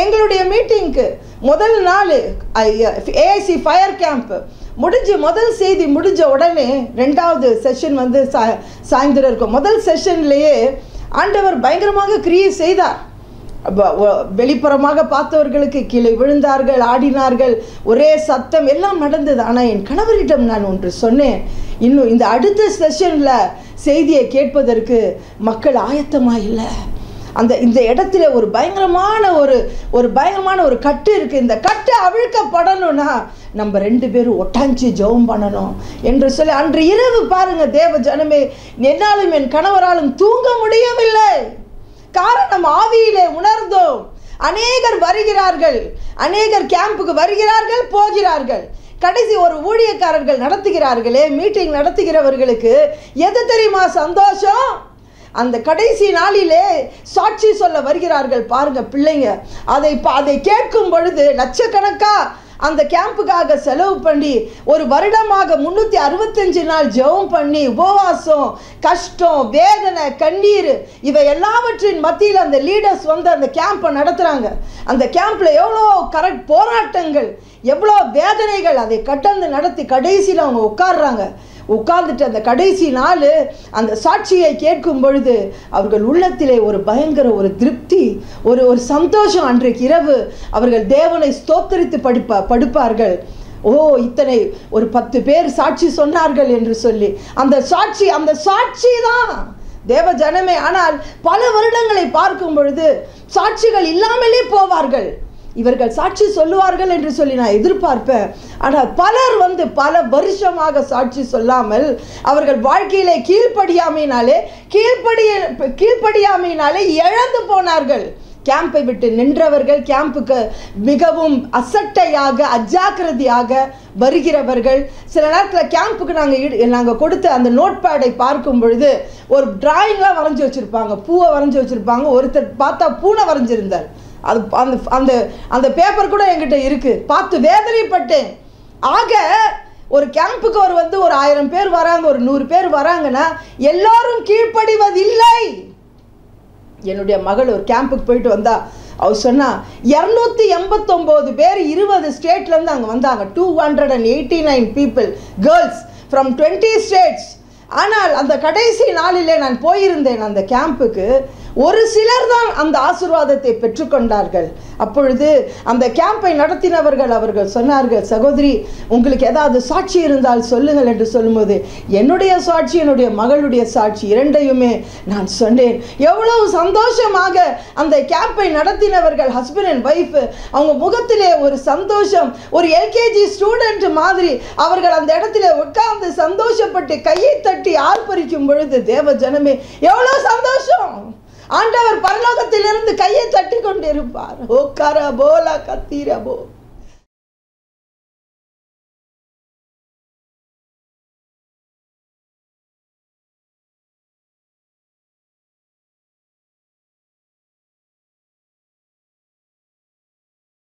எங்களுடைய மீட்டிங்க்கு முதல் நாள் ஏஐசி ஃபயர் கேம்ப் முடிஞ்சு முதல் செய்தி முடிஞ்ச உடனே ரெண்டாவது செஷன் வந்து சா சாயந்தரம் இருக்கும். முதல் செஷன்லேயே ஆண்டவர் பயங்கரமாக கிரியை செய்தார். வெளிப்புறமாக பார்த்தவர்களுக்கு கீழே விழுந்தார்கள் ஆடினார்கள். ஒரே சத்தம் எல்லாம் நடந்தது. ஆனால் என் கணவரிடம் நான் ஒன்று சொன்னேன். இன்னும் இந்த அடுத்த செஷனில் செய்தியை கேட்பதற்கு மக்கள் ஆயத்தமாக இல்லை அந்த இந்த இடத்துல ஒரு பயங்கரமான ஒரு ஒரு பயங்கரமான ஒரு கட்டு இருக்குது இந்த கட்டு அவிழ்க்கப்படணும்னா நம்ம ரெண்டு பேரும் ஒட்டாஞ்சி ஜெபம் பண்ணணும் என்று சொல்லி அன்று இரவு பாருங்கள் தேவ ஜனமே என்னாலும் என் கணவராலும் தூங்க முடியவில்லை. காரணம் ஆவியிலே உணர்ந்தோம். அநேகர் வருகிறார்கள். அநேகர் கேம்புக்கு வருகிறார்கள் போகிறார்கள். கடைசி ஒரு ஊழியக்காரர்கள் நடத்துகிறார்களே மீட்டிங் நடத்துகிறவர்களுக்கு எது தெரியுமா சந்தோஷம்? அந்த கடைசி நாளிலே சாட்சி சொல்ல வருகிறார்கள் பாருங்க பிள்ளைங்க. அதை அதை கேட்கும் பொழுது லட்சக்கணக்கா அந்த கேம்புக்காக செலவு பண்ணி ஒரு வருடமாக முந்நூற்றி அறுபத்தஞ்சு நாள் ஜெபம் பண்ணி உபவாசம் கஷ்டம் வேதனை கண்ணீர் இவை எல்லாவற்றின் மத்தியில் அந்த லீடர்ஸ் வந்து அந்த கேம்பை நடத்துகிறாங்க அந்த கேம்பில் எவ்வளோ கரெக்ட் போராட்டங்கள் எவ்வளோ வேதனைகள் அதை கட்டந்து நடத்தி கடைசியில் அவங்க உட்காடுறாங்க உட்கார்ந்துட்டு அந்த கடைசி நாள் அந்த சாட்சியை கேட்கும் பொழுது அவர்கள் உள்ளத்திலே ஒரு பயங்கர ஒரு திருப்தி ஒரு ஒரு சந்தோஷம் அன்றைக்கு இரவு. அவர்கள் தேவனை ஸ்தோத்தரித்து படுப்பா படுப்பார்கள். ஓ இத்தனை ஒரு பத்து பேர் சாட்சி சொன்னார்கள் என்று சொல்லி. அந்த சாட்சி அந்த சாட்சி தான் தேவ ஜனமே ஆனால் பல வருடங்களை பார்க்கும் பொழுது சாட்சிகள் இல்லாமலே போவார்கள். இவர்கள் சாட்சி சொல்லுவார்கள் என்று சொல்லி நான் எதிர்பார்ப்பேன். ஆனால் பலர் வந்து பல வருஷமாக சாட்சி சொல்லாமல் அவர்கள் வாழ்க்கையிலே கீழ்ப்படியாமையினாலே கீழ்ப்படிய கீழ்ப்படியாமையினாலே இழந்து போனார்கள். கேம்பை விட்டு நின்றவர்கள் கேம்புக்கு மிகவும் அசட்டையாக அஜாக்கிரதையாக வருகிறவர்கள். சில நேரத்தில் கேம்புக்கு நாங்கள் நாங்கள் கொடுத்த அந்த நோட் பேடை பார்க்கும் பொழுது ஒரு டிராயிங்லாம் வரைஞ்சி வச்சுருப்பாங்க பூவை வரைஞ்சி வச்சுருப்பாங்க ஒருத்தர் பார்த்தா பூனை வரைஞ்சிருந்தார். அது அந்த அந்த அந்த பேப்பர் கூட என்கிட்ட இருக்குது பார்த்து வேதனைப்பட்டேன். ஆக ஒரு கேம்புக்கு ஒரு வந்து ஒரு ஆயிரம் பேர் வராங்க ஒரு நூறு பேர் வராங்கன்னா எல்லாரும் கீழ்ப்படிவதில்லை. என்னுடைய மகள் ஒரு கேம்புக்கு போயிட்டு வந்தா. அவர் சொன்னா இரநூத்தி எண்பத்தொம்போது பேர் இருபது ஸ்டேட்லேருந்து அங்கே வந்தாங்க. Two hundred and eighty nine people girls from twenty states ஆனால் அந்த கடைசி நாளிலே நான் போயிருந்தேன் அந்த கேம்புக்கு ஒரு சிலர் தான் அந்த ஆசீர்வாதத்தை பெற்றுக்கொண்டார்கள். அப்பொழுது அந்த கேம்பை நடத்தினவர்கள் அவர்கள் சொன்னார்கள் சகோதரி உங்களுக்கு ஏதாவது சாட்சி இருந்தால் சொல்லுங்கள் என்று சொல்லும்போது என்னுடைய சாட்சி என்னுடைய மகளுடைய சாட்சி இரண்டையுமே நான் சொன்னேன். எவ்வளவு சந்தோஷமாக அந்த கேம்பை நடத்தினவர்கள் ஹஸ்பண்ட் அண்ட் ஒய்ஃப் அவங்க முகத்திலே ஒரு சந்தோஷம் ஒரு எல்கேஜி ஸ்டூடெண்ட் மாதிரி அவர்கள் அந்த இடத்துல உட்கார்ந்து சந்தோஷப்பட்டு கையை தட்டி ஆர்ப்பரிக்கும் பொழுது தேவ ஜனமே எவ்வளவு சந்தோஷம்! ஆண்டவர் பரலோகத்திலிருந்து கையை தட்டி கொண்டிருப்பார் ஓ கர போலா